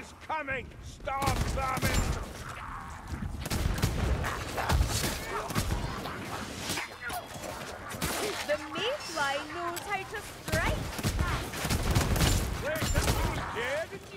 is coming! Storm vermin! The mayfly knows how to strike. Great to here, didn't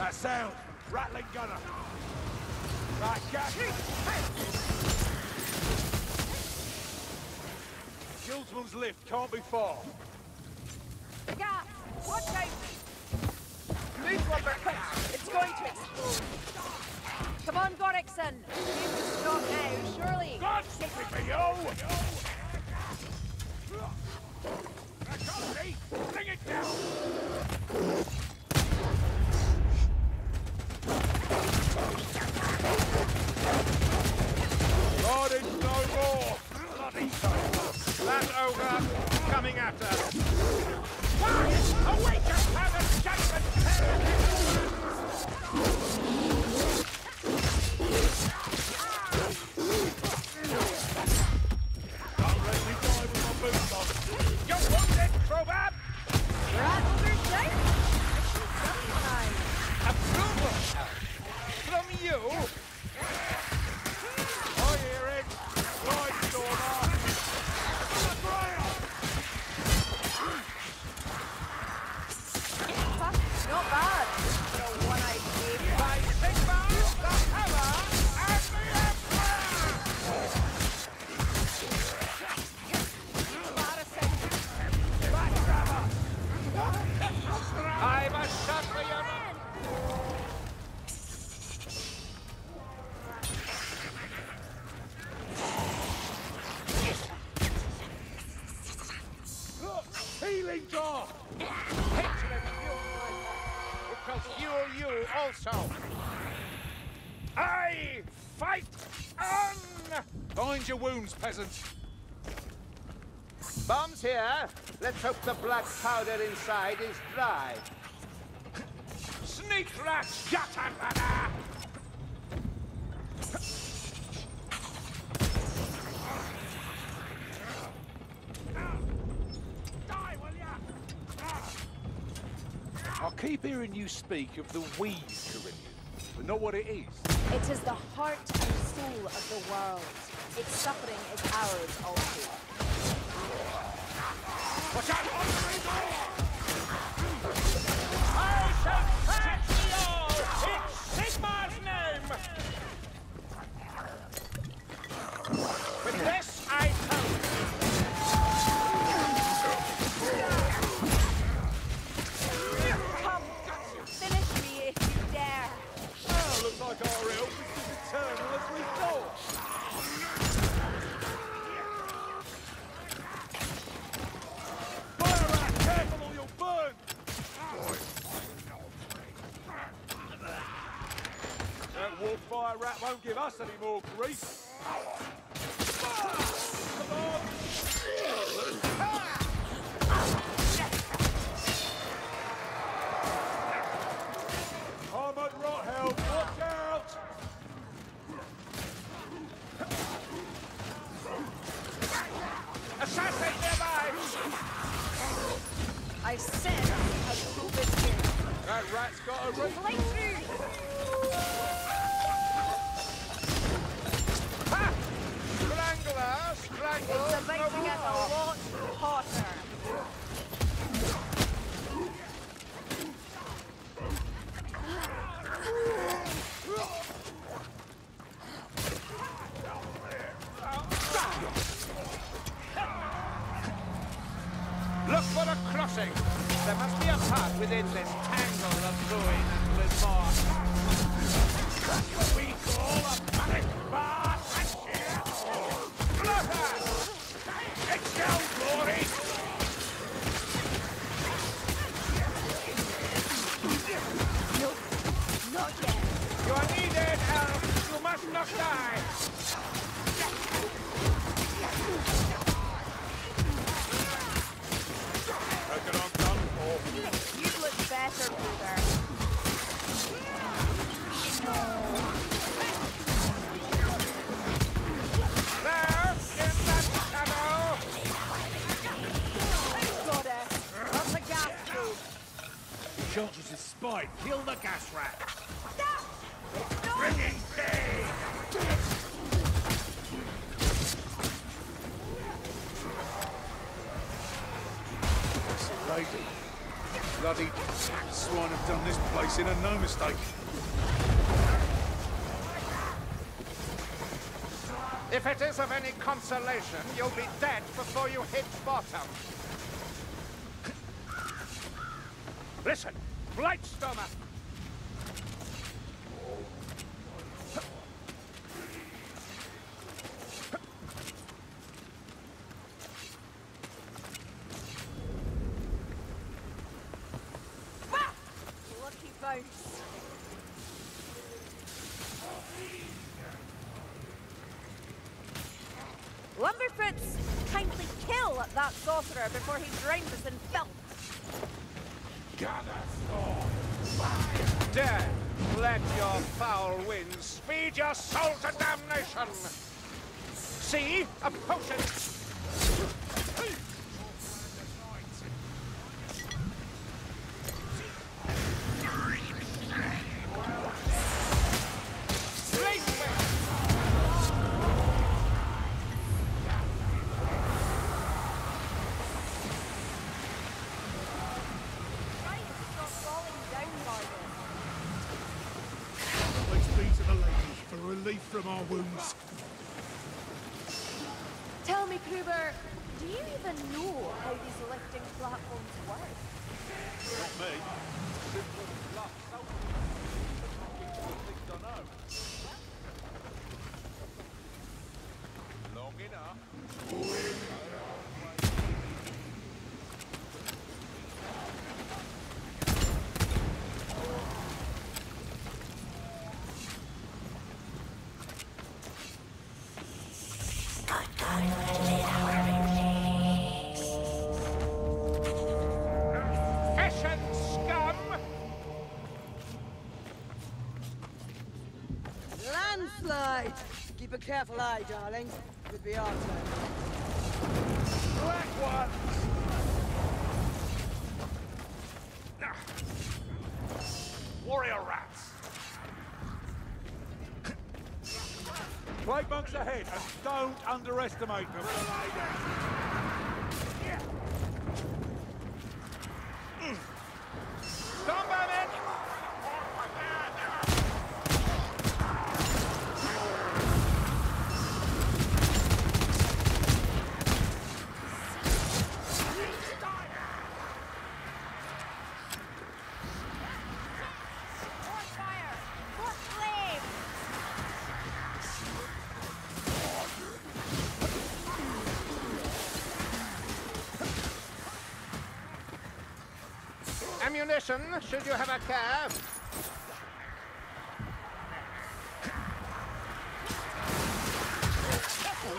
That sound! Rattling gunner! Right, catch Guildsman's lift can't be far. Gap! Watch out! Move, Lumberfoot! It's going to explode. Come on, Goreksson! You can stop now, surely! God, something for you! I can't see! Bring it down! Also. I fight on! Bind your wounds, peasant. Bombs here. Let's hope the black powder inside is dry. Sneak rat, Yatabada! Die, will ya? I keep hearing you speak of the Weave, Kerillian, but not what it is. It is the heart and soul of the world. Its suffering is ours also. Watch out! tangle of ruin and. We call a planet vast and It's glory! No, not yet. You are needed, Elf. You must not die. Charges his spine. Kill the gas rat. Stop! No! Bringing pain! Lady. Bloody swine have done this place in a no mistake. If it is of any consolation, you'll be dead before you hit bottom. Listen, Blightstormer! Lumberfoots, kindly kill that sorcerer before he drowns let your foul winds speed your soul to damnation. See, a potion. Relief from our wounds. Tell me, Kruber, do you even know how these lifting platforms work? Not me. Long enough. Keep a careful eye, darling. Could be our turn. Black ones! Warrior rats! Plague monks ahead, and don't underestimate them. Stormvermin! More Ammunition, should you have a care.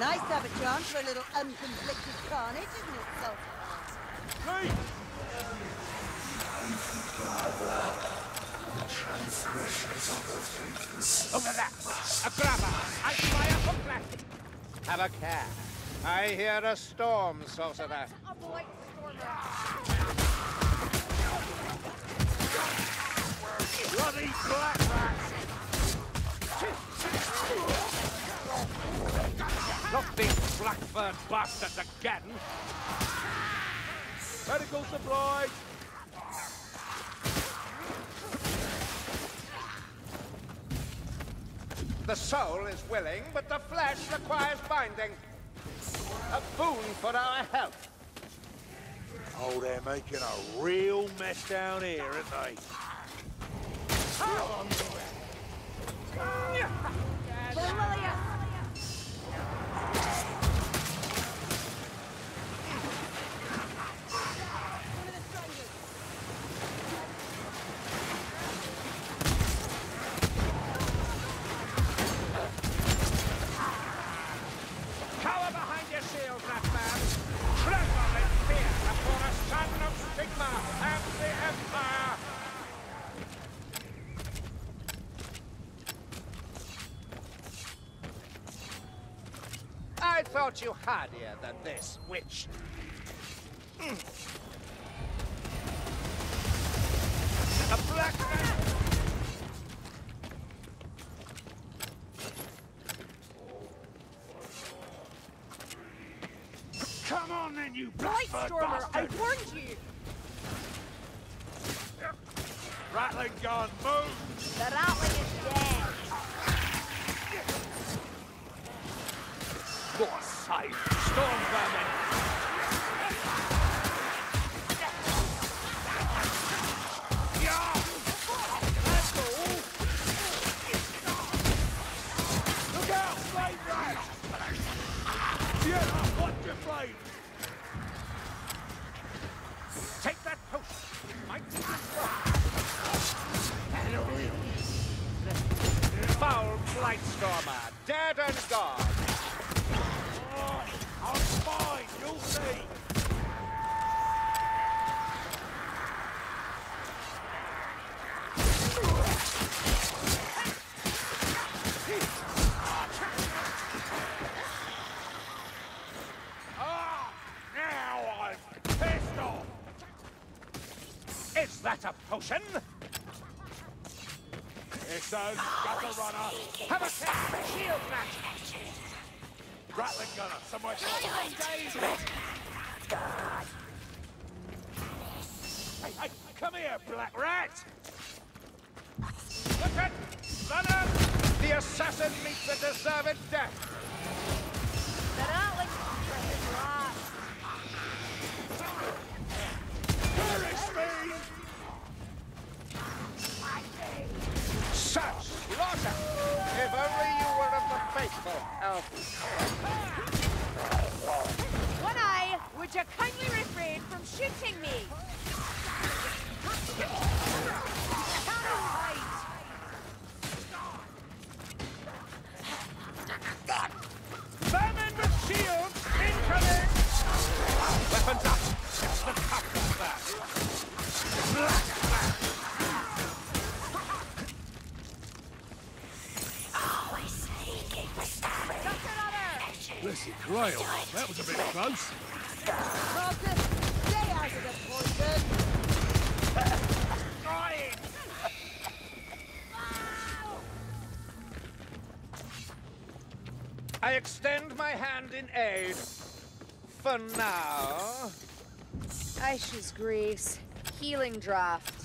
Nice to have a chance for a little unconflicted carnage, isn't it, Sultan? Hey! At that! A grabber! I spy a hooklet! Have a care. I hear a storm, sorcerer. Not these blackbird bastards again! Medical supplies! The soul is willing, but the flesh requires binding. A boon for our health. Oh, they're making a real mess down here, aren't they? Lilia! Thought you hardier than this, witch. A black rat! Come on then, you Blight blackbird I warned you! Rattling gun, move! The rattling is dead. Your flame! Take that Blightstormer, dead and gone! Oh, I'm fine, you'll! Ah, now I'm pissed off! Is that a potion? It's a gutter runner! Have a! Shield match! Rattling gunner, somewhere Hey, hey, come here, black rat! Look at! The assassin meets a deserved death! Oh. eye, would you kindly refrain from shooting me? Another. Listen, Grail, that was a bit close. Markus, stay out of the poison. I extend my hand in aid. For now. Isha's grease. Healing draft.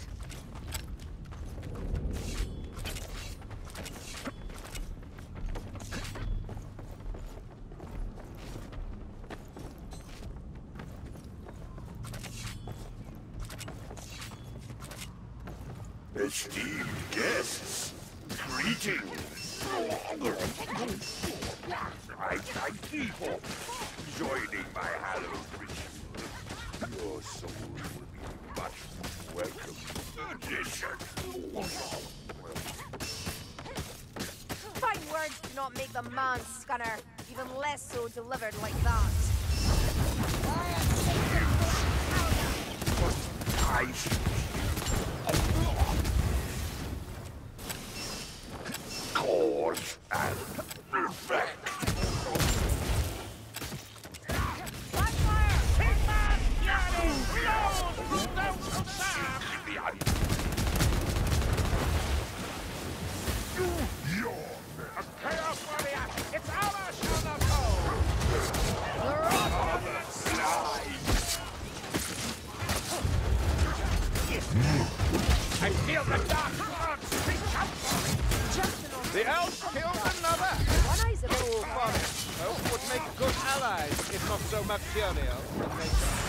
Esteemed guests, greetings. I thank you for joining my hallowed ritual. Your soul will be much welcome addition. Fine words do not make the man, Scunner. Even less so delivered like that. I Cause and effect. If not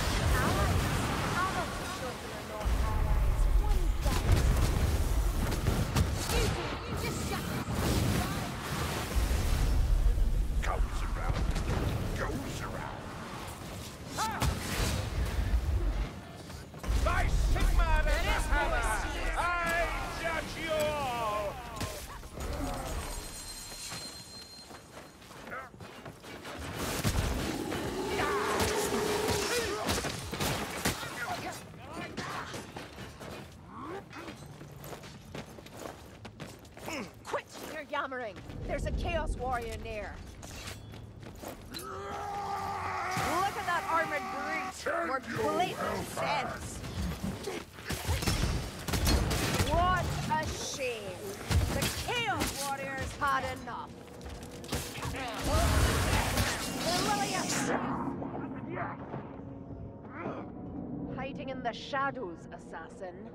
There's a Chaos Warrior near. Look at that armored brutes were blatant sense. What a shame. The Chaos Warriors had enough. Hiding in the shadows, assassin.